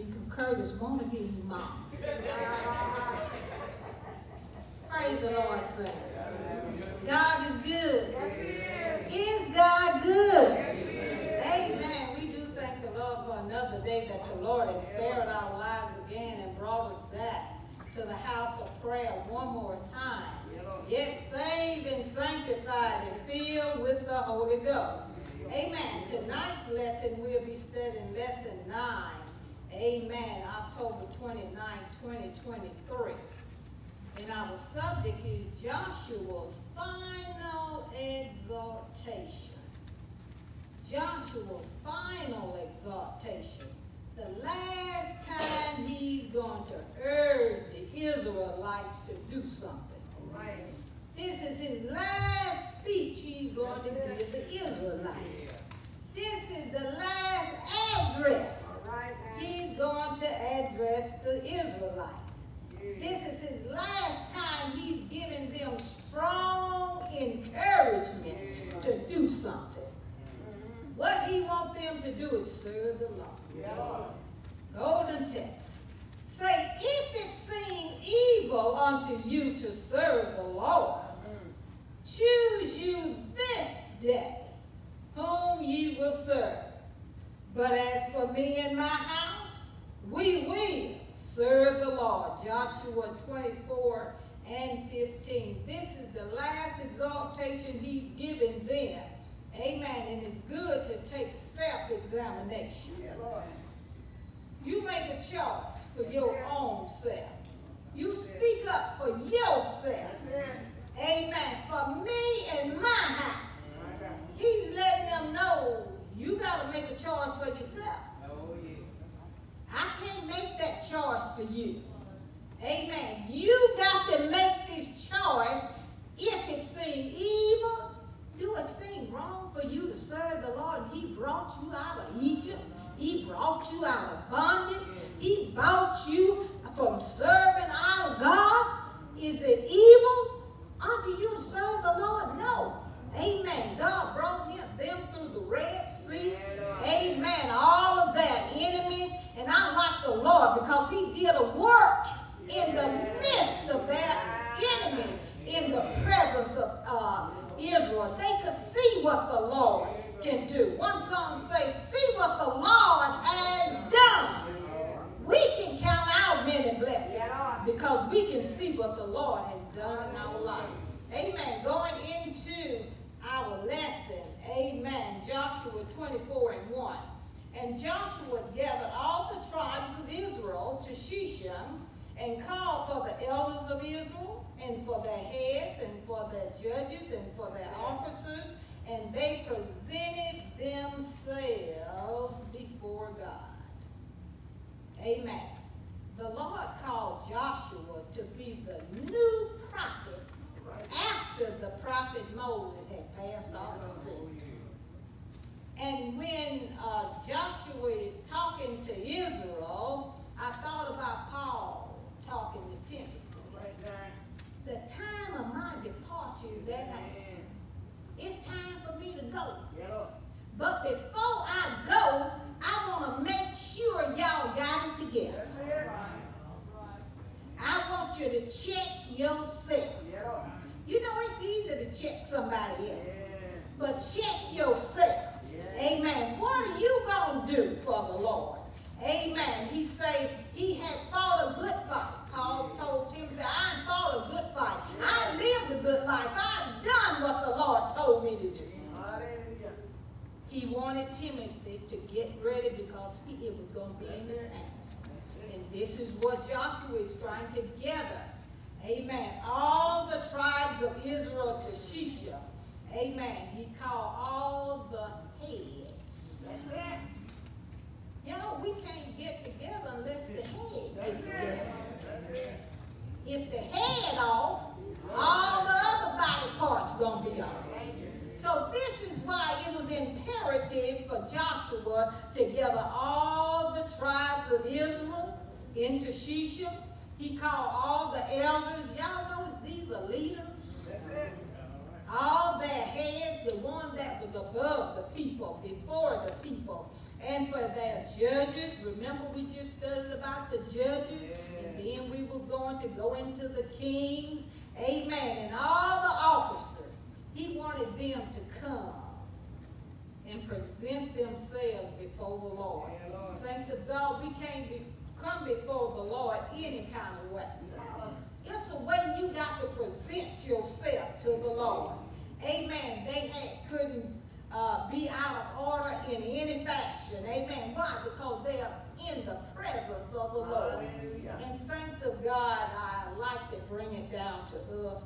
Deacon Curtis want to hear you, Mom. Praise the Lord, sir. God is good. Yes, he is. Is God good? Yes, he is. Amen. We do thank the Lord for another day that the Lord has spared our lives again and brought us back to the house of prayer one more time. Yet saved and sanctified and filled with the Holy Ghost. Amen. Tonight's lesson we'll be studying lesson 9. Amen. October 29, 2023. And our subject is Joshua's final exhortation. Joshua's final exhortation. The last time he's going to urge the Israelites to do something. All right. This is his last speech he's going to give the Israelites. This is the last address he's going to address the Israelites. This is his last time he's giving them strong encouragement to do something. What he wants them to do is serve the Lord. Yeah. Golden text. Say, if it seem evil unto you to serve the Lord, Mm. choose you this day whom ye will serve. But as for me and my house, we will serve the Lord. Joshua 24 and 15. This is the last exaltation he's given them. Amen. And it's good to take self-examination. Yeah, Lord. You make a choice for your own self. You speak up for yourself. That's it. Amen. For me and my house. My God. He's letting them know you got to make a choice for yourself. Oh, yeah. I can't make that choice for you. Amen. You got to make this choice if it seems evil. Do it seem wrong for you to serve the Lord? He brought you out of Egypt. He brought you out of bondage. He bought you from serving our God. Is it evil unto you to serve the Lord? No. Amen. God brought him, them through the Red Sea. Amen. All of that enemies. And I because he did a work in the midst of their enemies, in the presence of uh, Israel. They could see what the Lord can do. One song says, see what the Lord has done. We can count our many blessings because we can see what the Lord has done in our life. Amen. Going into our lesson, amen. Joshua 24 and 1. And Joshua gathered all the tribes to Shechem and called for the elders of Israel and for their heads and for their judges and for their officers. And they presented themselves before God. Amen. The Lord called Joshua to be the new prophet after the prophet Moses had passed off the sea. And when uh, Joshua is talking to Israel, I thought about Paul talking to Timothy. Right now. The time of my departure is at hand. It's time for me to go. Yeah, But before I go, I want to make sure y'all got it together. That's it. I want you to check yourself. Yeah, You know, it's easy to check somebody else, Yeah. but check yourself. Amen. What are you going to do for the Lord? Amen. He said he had fought a good fight. Paul told Timothy, I fought a good fight. I lived a good life. I've done what the Lord told me to do. Hallelujah. He wanted Timothy to get ready because he, it was going to be in his hand. And this is what Joshua is trying to gather. Amen. All the tribes of Israel to Shechem. Amen. He called all the heads. That's it. Y'all, we can't get together unless the head That's it. That's it. If the head off, all the other body parts gonna be off. So this is why it was imperative for Joshua to gather all the tribes of Israel into Shechem. He called all the elders. Y'all notice these are leaders. That's it. All their heads, the one that was above the people, before the people. And for their judges, remember we just studied about the judges? And then we were going to go into the kings. Amen. And all the officers, he wanted them to come and present themselves before the Lord. Yeah, Lord. Saints of God, we can't be, come before the Lord any kind of way. Uh-huh. It's a way you got to present yourself to the Lord. Amen. They had, couldn't uh, be out of order in any fashion. Amen. Why? Because they are in the presence of the Lord. Hallelujah. And saints of God, I like to bring it down to us.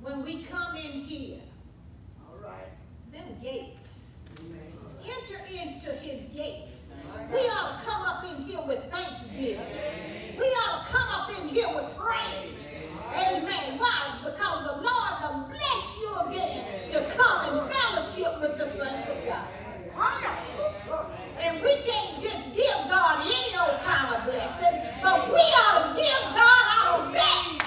When we come in here, All right. them gates, Amen. enter into his gates. We ought to come up in here with thanksgiving. We ought to come up in here with praise. Amen. Why? Because the Lord will bless you again to come fellowship with the saints of God. And we can't just give God any old kind of blessing, but we ought to give God our best.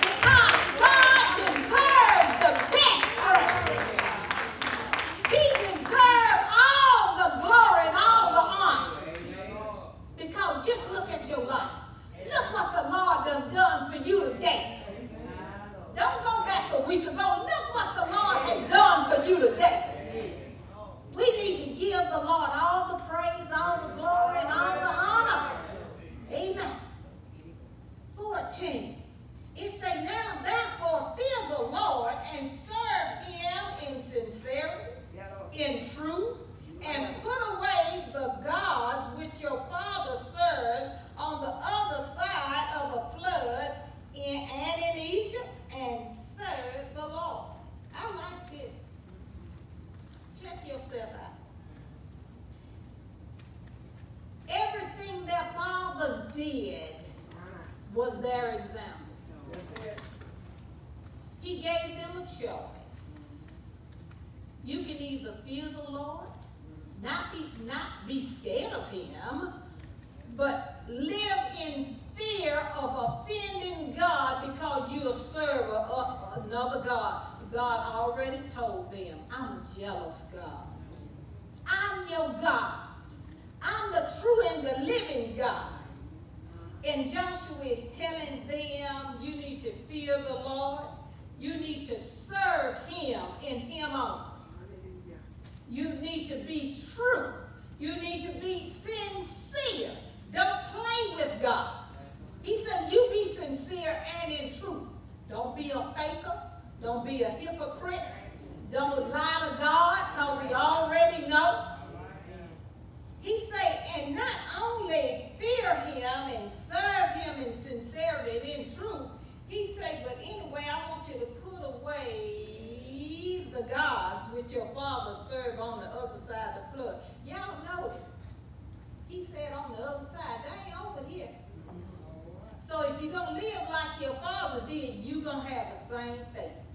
Because God deserves the best praise. He deserves all the glory and all the honor. Because just look at your life. Look what the Lord done done for you today. Don't go back a week ago. Look what the Lord has done for you today. We need to give the Lord all the praise, all the glory, and all the honor. Amen. 14. It say, Now therefore fear the Lord and serve him in sincerity Yeah, Lord. in truth and put away the gods which your father served on the other side of the flood in, and in Egypt and serve the Lord. I like this. Check yourself out. Everything their fathers did was their example. That's it. He gave them a choice. You can either fear the Lord, not be not be scared of him, but live in fear of offending God because you serve a, a- another God. God already told them, I'm a jealous God. I'm your God. I'm the true and the living God. And Joshua is telling them, you need to fear the Lord. You need to serve him and him only. You need to be true. You need to be sincere. Don't play with God. He said, you be sincere and in truth. Don't be a faker. Don't be a hypocrite. Don't lie to God because he already know. He say, and not only fear him and serve him in sincerity and in truth, he say, but anyway, I want you to put away the gods which your father served on the other side of the flood. Y'all know it. He said on the other side, they ain't over here. So if you're going to live like your fathers did, you're going to have the same fate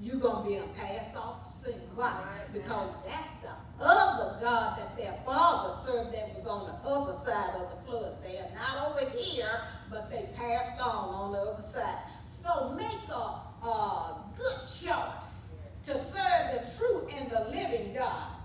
you're gonna be passed off Why? Because that's the other God that their father served that was on the other side of the flood. They are not over here, but they passed on on the other side. So make a, a good choice to serve the true and the living God.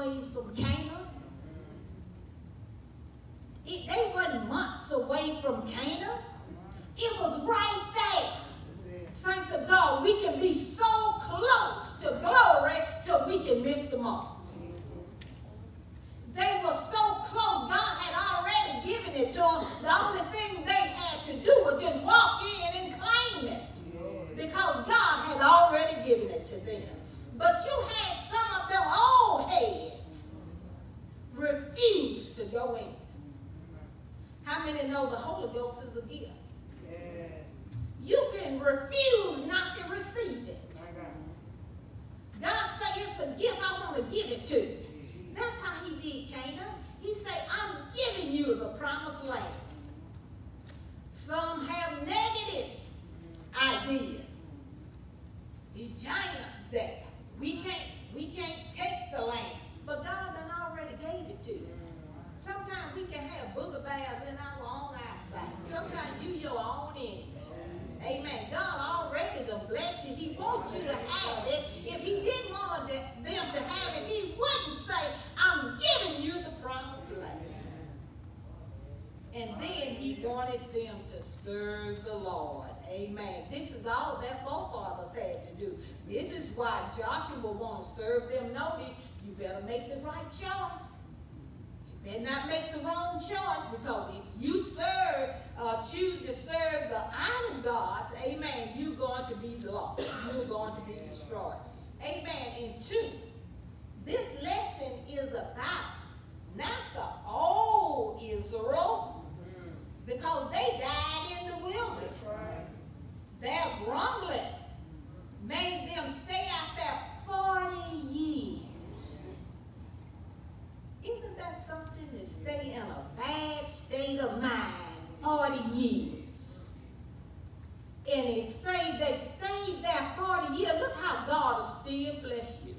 ways from Canaan. It, they wasn't months away from Canaan. Serve the Lord. Amen. This is all that forefathers had to do. This is why Joshua want to serve them. Notice, you better make the right choice. You better not make the wrong choice because if you serve, uh, choose to serve the idol gods, amen, you're going to be lost. You're going to be destroyed. Amen. And two, this lesson is about not the old Israel because they died in the wilderness. Right. Their grumbling made them stay out there 40 years. Isn't that something to stay in a bad state of mind 40 years? And it say they stayed there 40 years. Look how God will still bless you.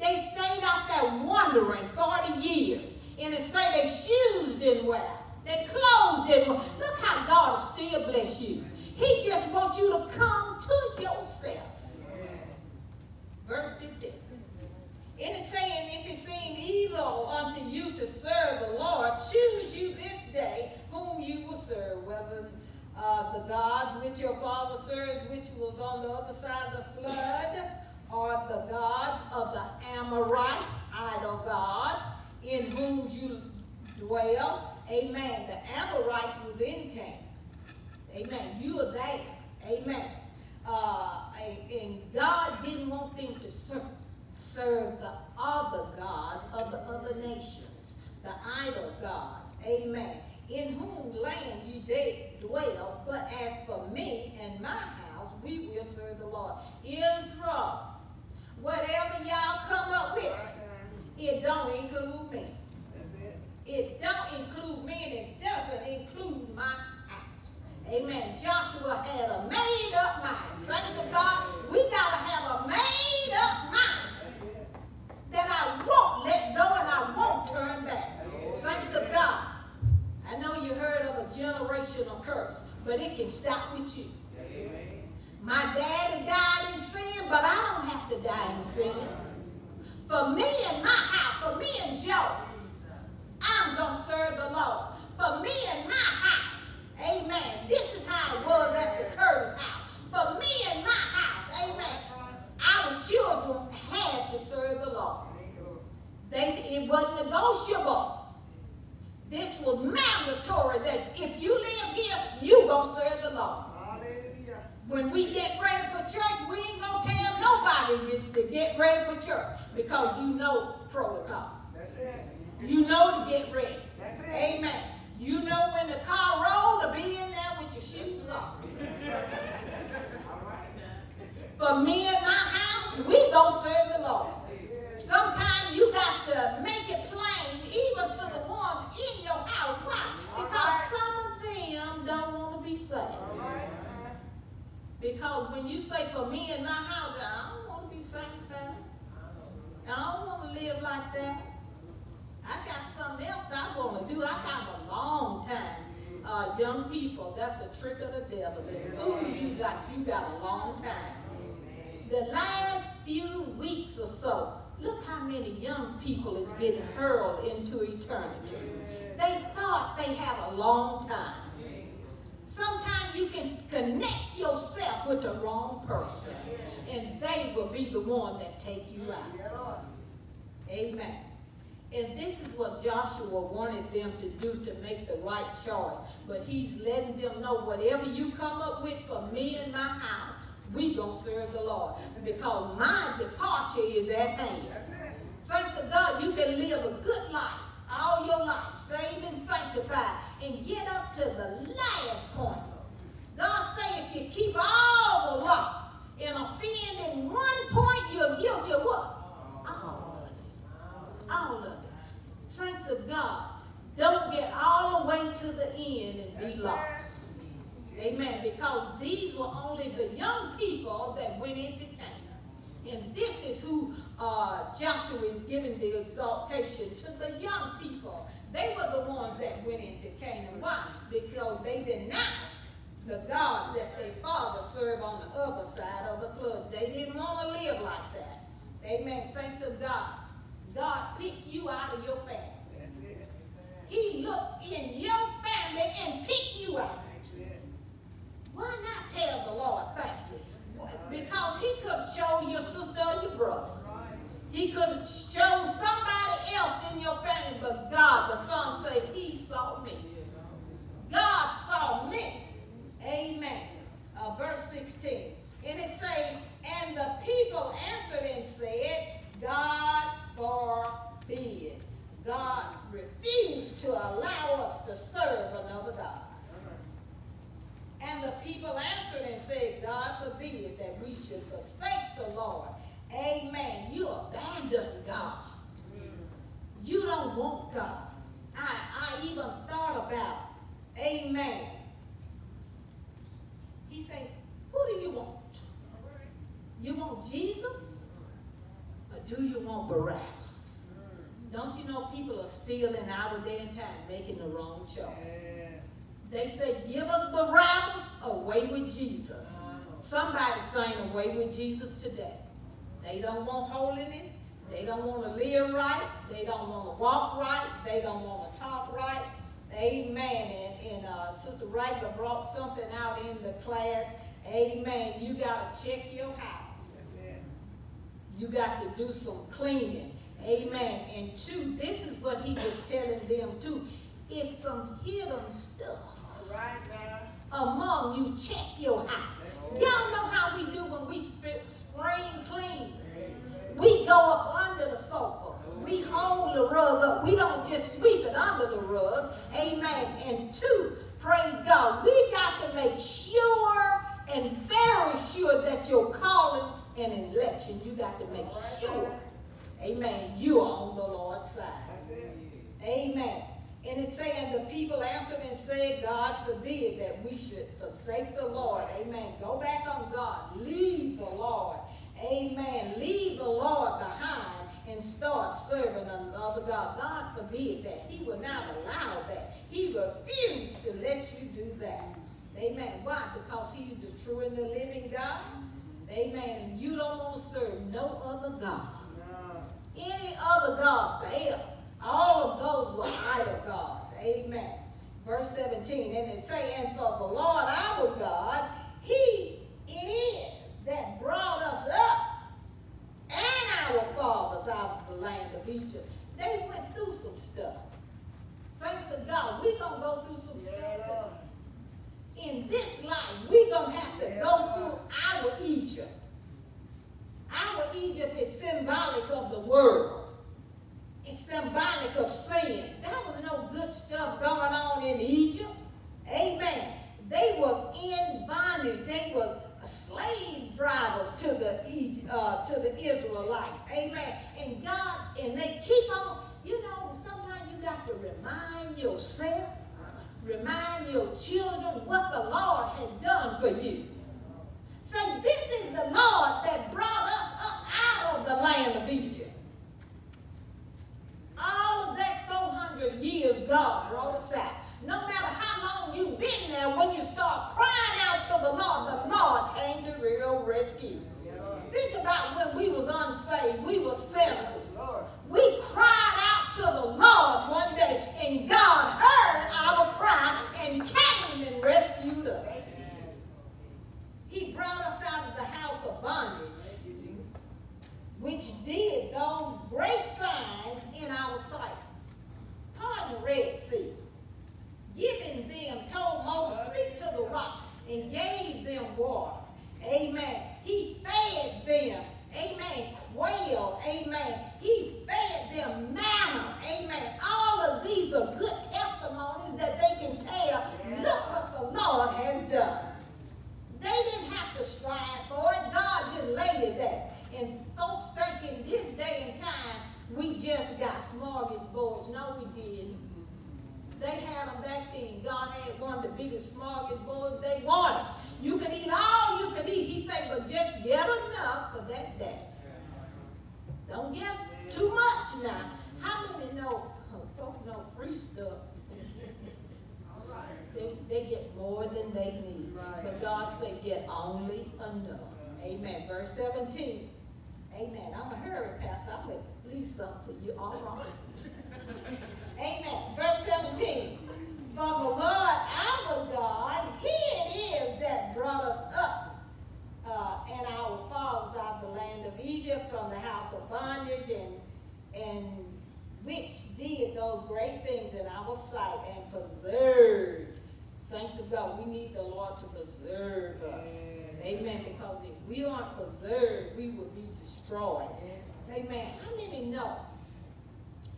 They stayed out there wandering 40 years. And it say their shoes didn't wear. Their clothes didn't. Look how God still bless you. He just wants you to come to yourself. Verse 15. And it's saying, if it seem evil unto you to serve the Lord, choose you this day whom you will serve, whether uh, the gods which your father served, which was on the other side of the flood, or the gods of the Amorites, idol gods, in whom you dwell. Amen. The Amorites was in Canaan. Amen. You are there. Amen. Uh, and God didn't want them to serve, serve the other gods of the other nations, the idol gods. Amen. In whom land you did dwell, but as for me and my house, we will serve the Lord. Israel, whatever y'all come up with, it don't include me. It. Don't include me and it doesn't include my house. Amen. Joshua had a made up mind. Saints of God, we got to have a made up mind that I won't let go and I won't turn back. Saints of God, I know you heard of a generational curse, but it can stop with you. My daddy died in sin, but I don't have to die in sin. For me and my house, for me and Joyce, I'm going to serve the Lord. For me and my house, amen. This is how it was at the Curtis house. For me and my house, amen. Our children had to serve the Lord. Thank you, Lord. They, it wasn't negotiable. This was mandatory that if you live here, you going to serve the Lord. Hallelujah. When we get ready for church, we ain't gonna tell nobody to, to get ready for church because you know protocol. That's it. You know to get ready. That's it. Amen. You know when the car roll to be in there with your shoes off. For me and my house, we gonna serve the Lord. Sometimes you got to make it plain, even to the ones in your house. Why? Because some of them don't want to be saved. All right. Because when you say for me and my house, I don't want to be sanctified. I don't want to live like that. I got something else I want to do. I got a long time. Uh, young people, that's a trick of the devil. Fool you like you got a long time. The last few weeks or so, look how many young people is getting hurled into eternity. They thought they had a long time. Sometimes you can connect yourself with the wrong person, and they will be the one that take you out. Amen. And this is what Joshua wanted them to do to make the right choice. But he's letting them know whatever you come up with for me and my house, we gonna serve the Lord. Because my departure is at hand. Saints of God, you can live a good life all your life, saved and sanctified, and get up to the last point. God say if you keep all the law and offend in one point, you're guilty of what? Uh-huh. All of it. All of it. Saints of God, don't get all the way to the end and That's be lost. Amen. Because these were only the young people that went into Canaan. And this is who uh, Joshua is giving the exaltation to the young people. They were the ones that went into Canaan. Why? Because they denounced the God that their father served on the other side of the flood. They didn't want to live like that. Amen. Saints of God. God picked you out of your family. That's it. He looked in your family and picked you out. Why not tell the Lord thank you? Because he could have shown your sister or your brother. He could have shown somebody else in your family, but God, the Son said, He saw me. God saw me. Amen. Uh, verse 16. And it say, and the people answered and said, God forbid. God refused to allow us to serve another God. And the people answered and said, God forbid that we should forsake the Lord. Amen. You abandon God. You don't want God. I, I even thought about, amen. He said, who do you want? You want Jesus? Do you want Barabbas? Don't you know people are still in our day and time making the wrong choice? They say, give us Barabbas, away with Jesus. Somebody saying away with Jesus today. They don't want holiness. They don't want to live right. They don't want to walk right. They don't want to talk right. Amen. And, and uh, Sister Wrightler brought something out in the class. Amen. You got to check your house. You got to do some cleaning. Amen. And two, this is what he was telling them too. It's some hidden stuff All right now. among you. Check your house. Y'all know how we do when we sp- spring clean. We go up under the sofa. We hold the rug up. We don't just sweep it under the rug. Amen. And two, praise God, we got to make sure and very sure that your calling and election, you got to make sure. Amen. You are on the Lord's side. Amen. And it's saying the people answered and said, God forbid that we should forsake the Lord. Amen. Go back on God. Leave the Lord. Amen. Leave the Lord behind and start serving another God. God forbid that. He will not allow that. He refused to let you do that. Amen. Why? Because he's the true and the living God. Amen. And you don't want to serve no other God No. any other God, Baal. All of those were idol gods. Amen. Verse 17, and it say, and for the Lord 17. Amen. I'm a hurry, Pastor. I'm going to leave something for you. All right. Amen. Verse 17. For the Lord our God, He it is that brought us up uh, and our fathers out of the land of Egypt from the house of bondage and and which did those great things in our sight and preserved. Saints of God, we need the Lord to preserve us. Yes. Amen. Because we aren't preserved, we will be destroyed. Amen. How many know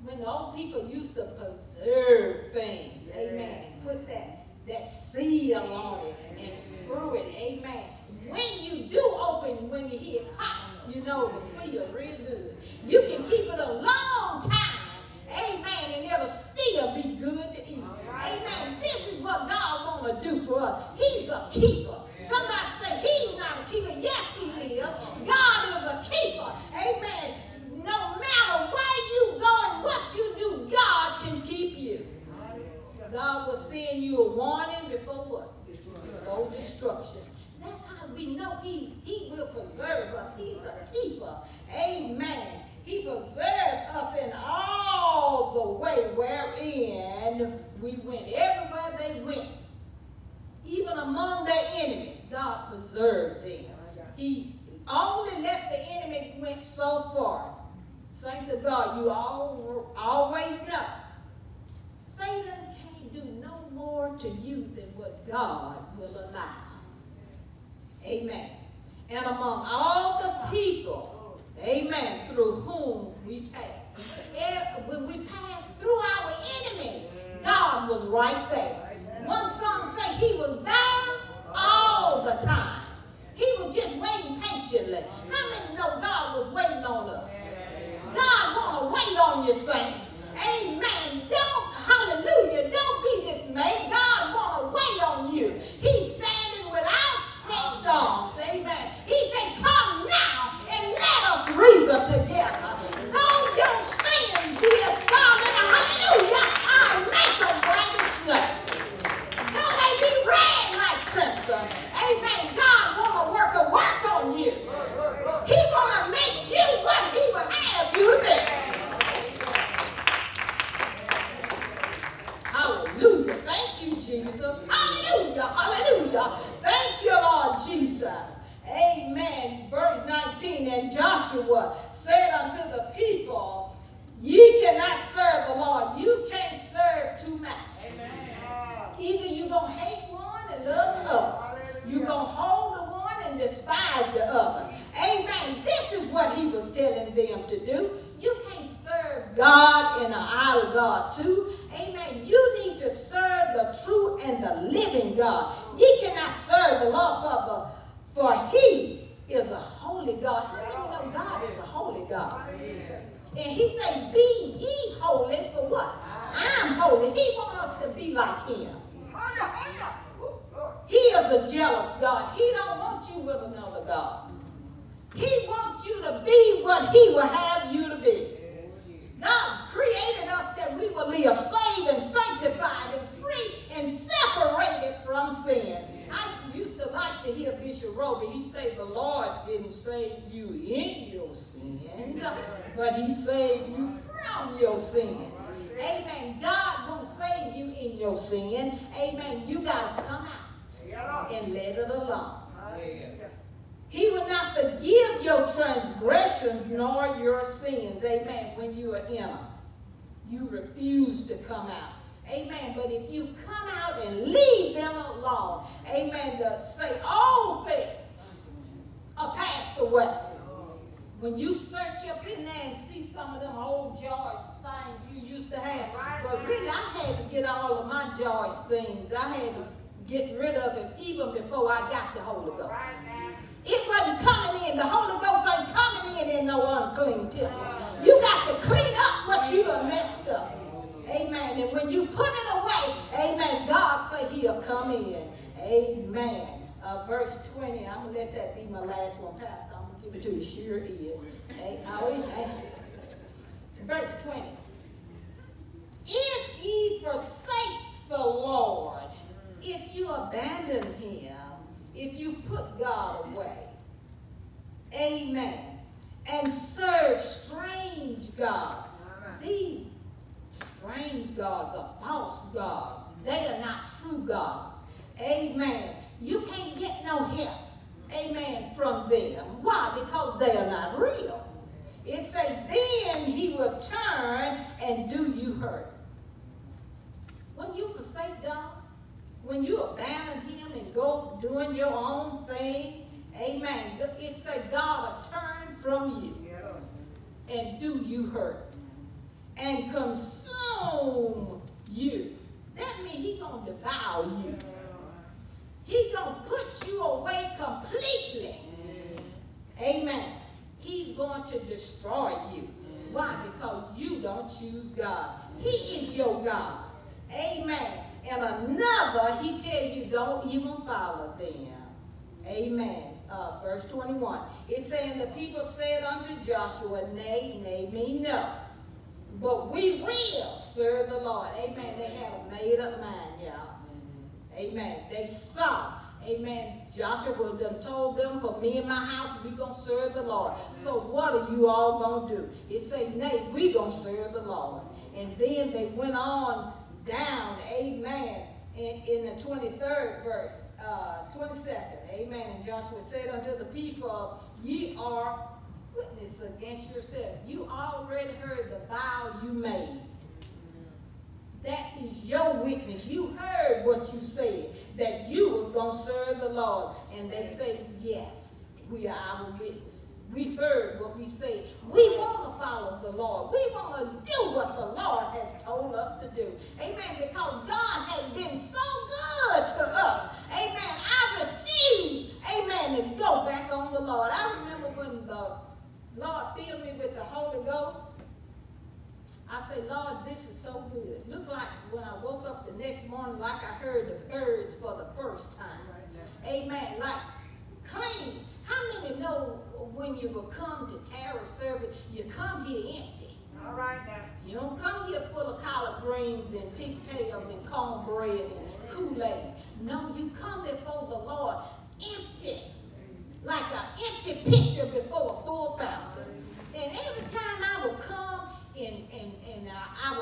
when the old people used to preserve things? Amen. And put that, that seal on it and screw it. Amen. When you do open, when you hear pop, you know the seal real good. You can keep it a long time. Amen. And it'll still be good to eat. Amen. This is what God want to do for us. He's a keeper. Somebody say he's not a keeper. Yes, he is. God is a keeper. Amen. No matter where you go and what you do, God can keep you. God will send you a warning before what? Before destruction. That's how we know He's He will preserve us. He's a keeper. Amen. He preserved us in all the way wherein we went. Everywhere they went, even among their enemies, Them. He only let the enemy went so far. Saints of God, you all, always know Satan can't do no more to you than what God will allow. Amen. And among all the people, amen, through whom we pass. Eh, When we pass through our enemies, God was right there. One song say he was there all the time. He was just waiting patiently. How many know God was waiting on us? God to wait on you, saints. Amen. Don't, hallelujah, don't be dismayed. God to wait on you. He's standing with outstretched arms. Amen. He said, come now and let us reason together. Though your sins be as scarlet, hallelujah, I'll make them white as snow. Though they be red like crimson. Amen. God want to work a work on you. He want to make you what he would have you to be. Hallelujah. Thank you, Jesus. Hallelujah. Hallelujah. Thank you, Lord Jesus. Amen. Verse 19. And Joshua said unto the people, Ye cannot serve the Lord. You can't serve two masters. Ah, Either you're going to hate one and love the other. You're going to hold the one and despise the other. Amen. This is what he was telling them to do. You can't serve God and an idol God too. Amen. You need to serve the true and the living God. Ye cannot serve the Lord for the for he is a holy God. How many know God is a holy God? hallelujah. And he said, Be ye holy for what? I'm holy. He wants us to be like him. Hiya, hiya. Ooh, Lord. He is a jealous God. He don't want you with another God. He wants you to be what he will have you to be. God created us that we will live saved and sanctified and free and separated from sin. I used to like to hear Bishop Roby. He said the Save you in your sins, but he saved you from your sin. Amen. God won't save you in your sin. Amen. You got to come out and let it alone. He will not forgive your transgressions nor your sins. Amen. When you are in them, you refuse to come out. Amen. But if you come out and leave them alone, amen, to say oh, all things are passed away. When you search up in there and see some of them old George things you used to have, Right. but really I had to get all of my George things. I had to get rid of it even before I got the Holy Ghost. Right. It wasn't coming in. The Holy Ghost ain't coming in in no unclean temple. You got to clean up what you done messed up. Amen. And when you put it away, amen, God say he'll come in. Amen. Uh, verse 20, I'm going to let that be my last one, Pastor. I'm going to give it to you. Sure is. Hey, oh. Verse 20. If ye forsake the Lord, if you abandon him, if you put God away, amen, and serve strange gods, these strange gods are false gods. They are not true gods. Amen. You no help, amen, from them. Why? Because they are not real. It says, then he will turn and do you hurt. When you forsake God, when you abandon him and go doing your own thing, amen, it says God will turn from you and do you hurt and consume you. That means he's gonna devour you. He gonna put you away completely. Amen. He's going to destroy you. Why? Because you don't choose God. He is your God. Amen. And another, he tell you don't even follow them. Amen. Uh, verse 21. It's saying the people said unto Joshua, Nay, nay, me no. But we will serve the Lord. Amen. They have a made up mind, y'all. Amen. They saw. Amen. Joshua done told them, for me and my house, we going to serve the Lord. So what are you all going to do? He said, nay, we going to serve the Lord. And then they went on down, amen, in, in the 23rd verse, uh, 22nd, amen. And Joshua said unto the people, ye are witness against yourself. You already heard the vow you made. That is your witness. You heard what you said, that you was going to serve the Lord. And they say, yes, we are our witness. We heard what we said. We want to follow the Lord. We want to do what the Lord has told us to do. Amen. Because God has been so good to us. Amen. I refuse, amen, to go back on the Lord. I remember when the Lord filled me with the Holy Ghost. I say, Lord, this is so good. Look like when I woke up the next morning, like I heard the birds for the first time. Amen. Like clean. How many know when you will come to tarry service, you come here empty? All right now. You don't come here full of collard greens and pigtails and cornbread and Kool-Aid. No, you come before the Lord empty. Like an empty pitcher before a full fountain. And every time I would come and, and, and uh, I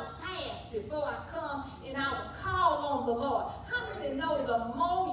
before I come and I will call on the Lord. How many know the more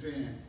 sin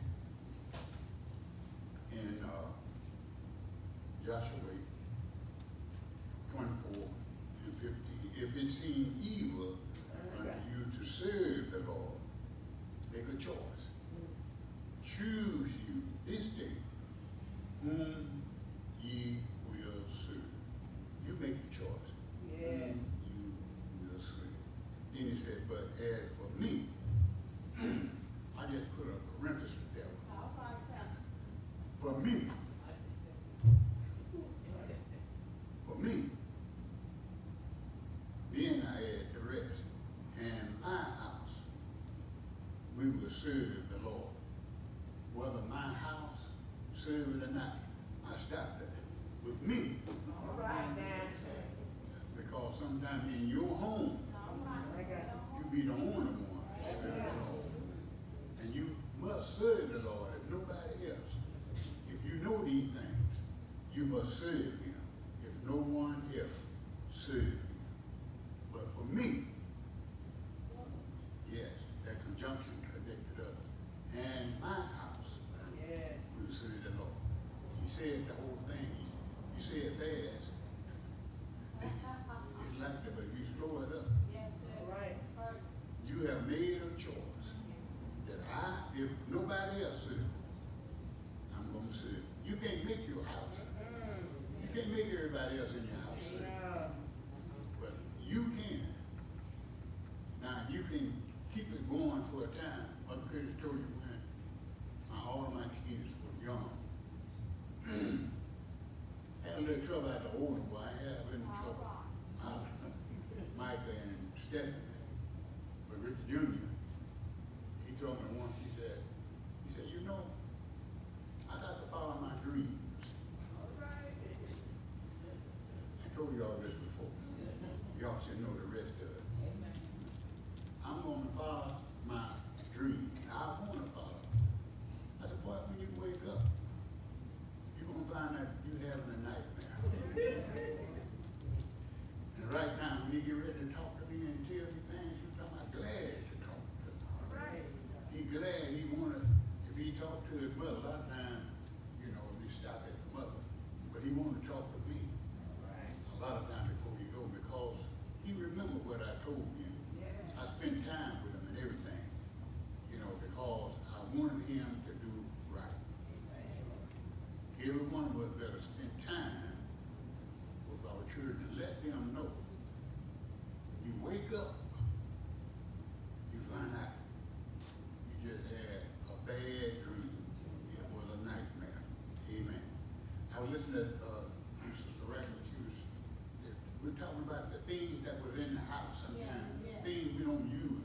是 little trouble I don't own them, boy. I have been in trouble. I, Micah and Stephen, but Richard Jr., he told me once, he said, was listening to uh, Sister Ratner, she was, we're talking about the things that were in the house sometimes, yeah, yeah. things we don't use.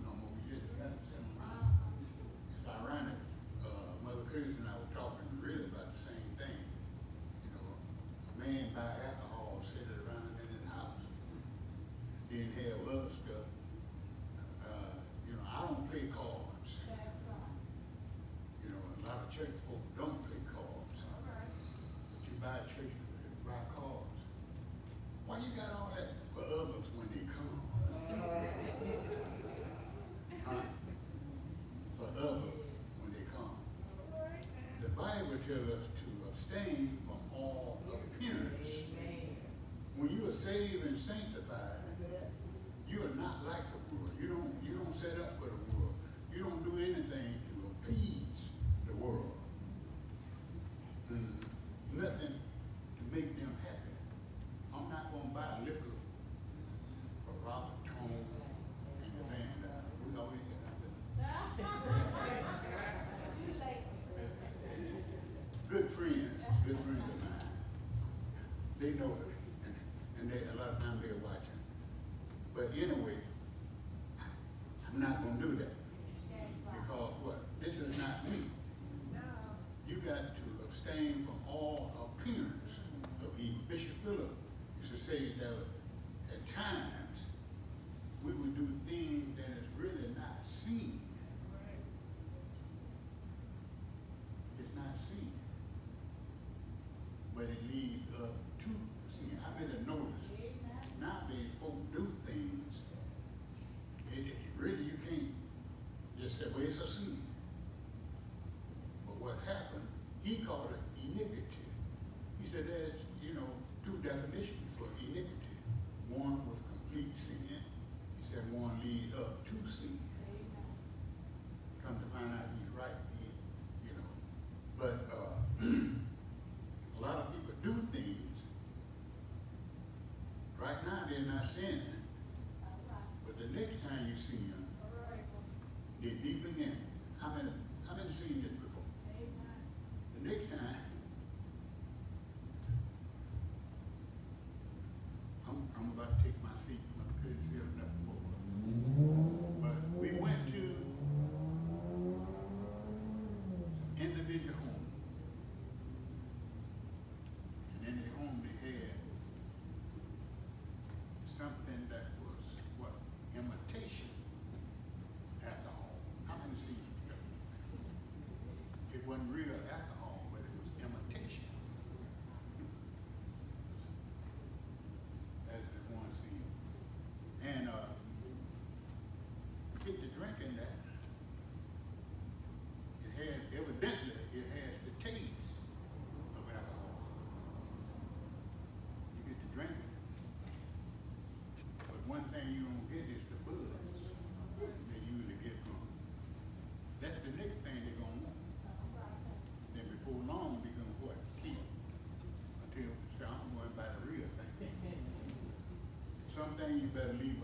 to abstain from all appearance. When you are saved and sanctified, good friends of mine. They know it, and, they, a lot of times they're watching. But anyway, I, I'm not going to do that. Because what? This is not me. You got to abstain from all appearance of evil. Bishop Philip used to say that at times, you're not sin, But the next time you sin, the deep beginning. How many, how many sins drinking that. It had, evidently, it has the taste of alcohol. You get to drink it. But one thing you don't get is the buzz they usually get from it. That's the next thing they're going to want. Then before long, they're going to what? Keep. Until, so I'm going by the real thing. Something you better leave